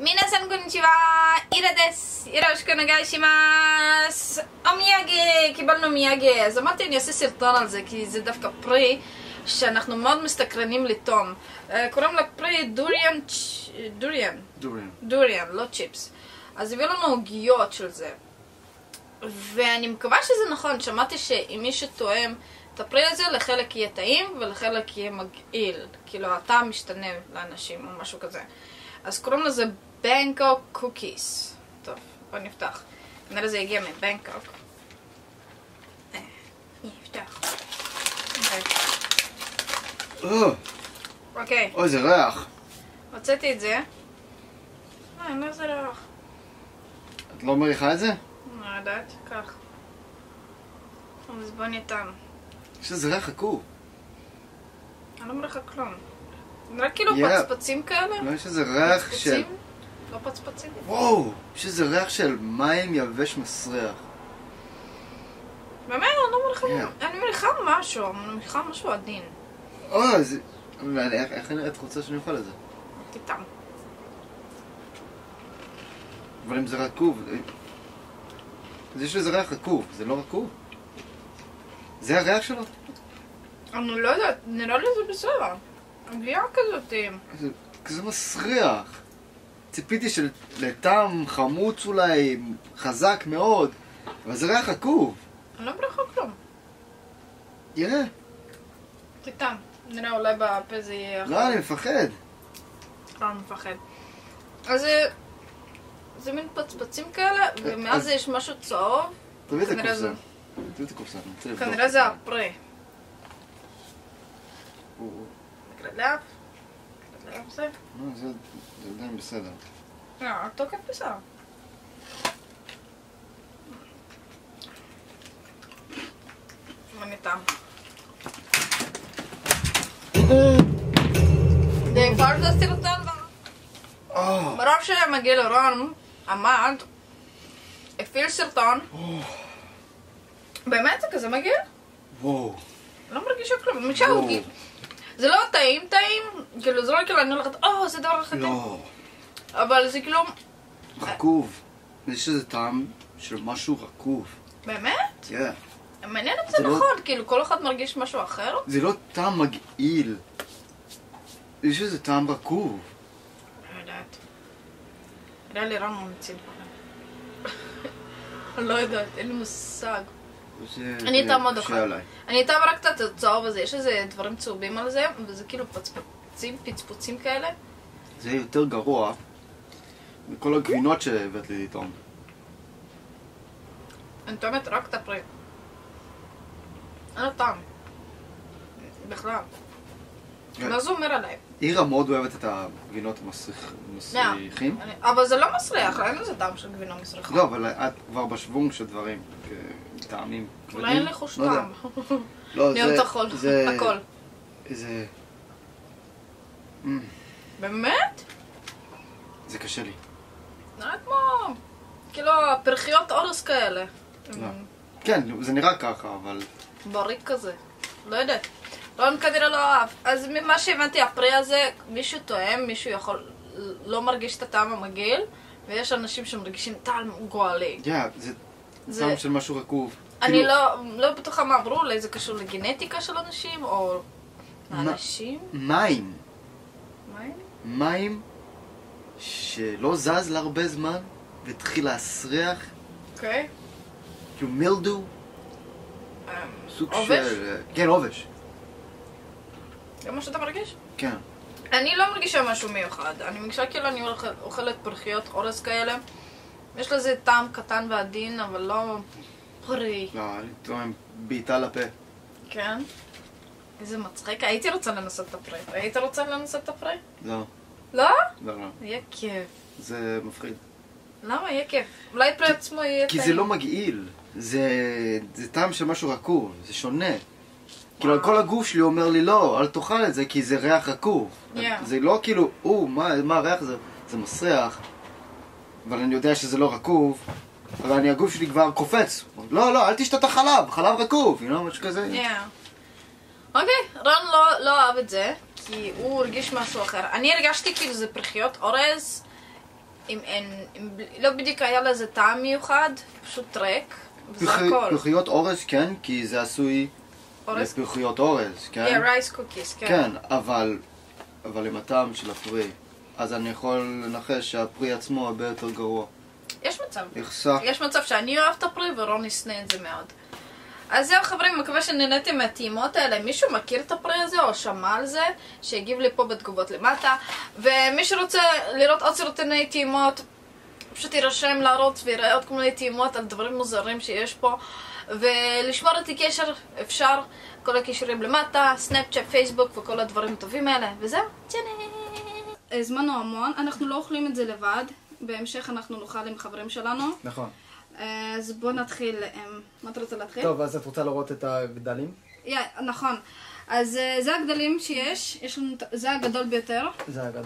皆さんこんにちはイラですよろしくお願いしますお土産קיבלנו מייגה אז אמרתי אני אעשה סרטון על זה כי זה דווקא פרי שאנחנו מאוד מסתקרנים לטום אה, קוראים לה פרי דוריאן צ'- דוריאן דוריאן. דוריאן, לא צ'יפס. אז הביאו לנו עוגיות של זה. ואני מקווה שזה נכון, שמעתי שאם מישהו תואם את הפרי הזה, לחלק יהיה טעים ולחלק יהיה מגעיל. כאילו, הטעם משתנה לאנשים או משהו כזה. אז קוראים לזה בנקוק קוקיס. טוב, בוא נפתח. כנראה זה הגיע מבנקוק. אה, נפתח. אוקיי. אוקיי, אוי, זה ריח. הוצאתי את זה. אה, אני לא זה ריח. את לא מריחה את זה? לא יודעת, קח. אז בוא טעם. יש לזה ריח עקוב. אני לא מריחה כלום. נראה כאילו. פצפצים כאלה. לא, יש איזה ריח של... לא פצפצים? וואו! יש איזה ריח של מים יבש מסריח. באמת, אני לא מריחה... אני משהו, אני מריחה משהו עדין. זה... אבל איך- איך את רוצה שאני אוכל את זה? תטעם. אבל אם זה רקוב... אה, אז יש לזה ריח עקוב, זה לא רקוב? זה הריח שלו? אני לא יודעת, נראה לי זה בסדר. עגייה כזאת. זה כזה מסריח. ציפיתי של... לטעם חמוץ אולי, חזק מאוד, אבל זה ריח עקוב. אני לא מריחה כלום. יראה. תטעם. נראה אולי בפה זה יהיה... לא, אני מפחד. לא, אני מפחד. אז זה... זה מין פצפצים כאלה, ומאז אז- זה יש משהו צהוב. תביא את הקופסה. זה- תביא את הקופסה. כנראה זה הפרה. הוא- קרדף? קרדף זה? לא, זה עדיין בסדר. לא, התוקף בסדר. זה כבר זה סרטון אה, ברוב שמגיע לרון עמד, הפעיל סרטון. באמת זה כזה מגעיל? וואו. לא מרגישה כלום, מי שהוגי. זה לא טעים טעים, כאילו זה לא כאילו אני הולכת, או זה דבר טעים. לא. אבל זה כאילו, רקוב. יש איזה טעם של משהו רקוב. באמת? כן. מעניין אם זה לא- נכון, כאילו כל אחד מרגיש משהו אחר? זה לא טעם מגעיל. יש איזה טעם רקוב. לא יודעת. נראה לי רם מציל פה. לא יודעת, אין לי מושג. זה- אני אטעם עוד אחד. עליי. אני אטעם רק את הצהוב הזה, יש איזה דברים צהובים על זה, וזה כאילו פצפצים, פצפוצים כאלה. זה יותר גרוע מכל הגבינות שהבאת לי לטעום. אני טועמת רק את הפרי. אין לו טעם. בכלל. מה זה אומר עליי? עירה מאוד אוהבת את הגבינות המסריח- מסריחים. אני- אבל זה לא מסריח, אין לזה טעם של גבינה מסריחה. לא, אבל את כבר בשוונג של דברים, טעמים כבדים. אולי אין לי חוש לא יודע. טעם. לא, אני זה- אוהבת הכל. זה... זה... Mm, באמת? זה קשה לי. נראה כמו... כאילו פרחיות אורס כאלה. לא. כן, זה נראה ככה, אבל... בריק כזה. לא יודעת. רון כנראה לא אהב. אז ממה שהבנתי, הפרי הזה, מישהו טועם, מישהו יכול... לא מרגיש את הטעם המגעיל, ויש אנשים שמרגישים טעם גועלי. יא, זה זה- טעם של משהו רקוב. אני כאילו, לא, לא בטוחה מה אמרו, אולי זה קשור לגנטיקה של אנשים, או לאנשים? מים. מה הם? מים שלא זז להרבה זמן, והתחיל להסריח, אוקיי. כאילו מילדו, אמ, סוג עובש? של... כן, עובש. זה מה שאתה מרגיש? כן. אני לא מרגישה משהו מיוחד. אני מרגישה כאילו אני אוכל- אוכלת פרחיות אורז כאלה. יש לזה טעם קטן ועדין, אבל לא פרי. לא, אני טועם בעיטה לפה. כן? איזה מצחיק. הייתי רוצה לנסות את הפרי. היית רוצה לנסות את הפרי? לא, לא? לא, לא. יהיה כיף. זה מפחיד. למה? יהיה כיף. אולי פרי עצמו יהיה כי טעים. זה לא מגעיל. זה... זה טעם של משהו רקוב, זה שונה. כאילו. כל הגוף שלי אומר לי, לא, אל תאכל את זה, כי זה ריח רקוב. Yeah. זה לא כאילו, או, מה, מה הריח הזה? זה מסריח, אבל אני יודע שזה לא רקוב, אבל אני, הגוף שלי כבר קופץ. לא, לא, אל תשתה את החלב, חלב רקוב, you know, משהו כזה. Yeah. אוקיי, רון לא, לא אהב את זה, כי הוא הרגיש משהו אחר. אני הרגשתי כאילו זה פריכיות אורז אם אין, אם לא בדיוק היה לזה טעם מיוחד, פשוט ריק, וזה הכל. פריכיות אורז, כן, כי זה עשוי? לפריכיות אורז, כן? Yeah, rice cookies, כן. כן, אבל, אבל עם הטעם של הפרי. אז אני יכול לנחש שהפרי עצמו הרבה יותר גרוע. יש מצב. יחסה. יש מצב שאני אוהב את הפרי ורוני ישנא את זה מאוד. אז זהו חברים, מקווה שנהניתם מהטעימות האלה. מישהו מכיר את הפרי הזה או שמע על זה? שיגיב לי פה בתגובות למטה. ומי שרוצה לראות עוד סרטוני טעימות, פשוט יירשם לערוץ ויראה עוד כל מיני טעימות על דברים מוזרים שיש פה. ולשמור איתי קשר אפשר, כל הקישורים למטה, סנאפצ'אט, פייסבוק וכל הדברים הטובים האלה. וזהו, צ'נה. הזמנו המון, אנחנו לא אוכלים את זה לבד. בהמשך אנחנו נאכל עם חברים שלנו. נכון. אז בוא נתחיל. אמ, מה אתה רוצה להתחיל? טוב, אז את רוצה לראות את הגדלים? יא, נכון. אז אה, זה הגדלים שיש, יש לנו, את- זה הגדול ביותר. זה הגדול.